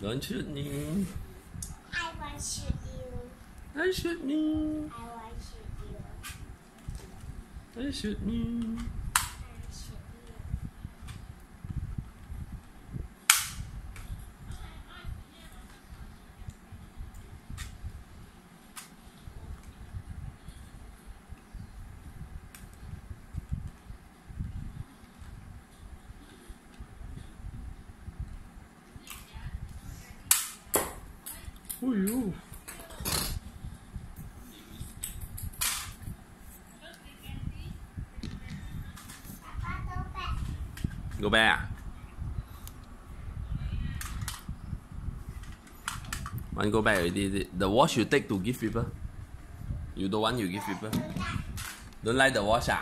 Don't shoot me. I want shoot you. Don't shoot me. I want shoot you. Don't shoot me. Ui u. Go back. À? Want go back already? The- The wash you take to give people? You don't want, you give people? Don't like the wash à?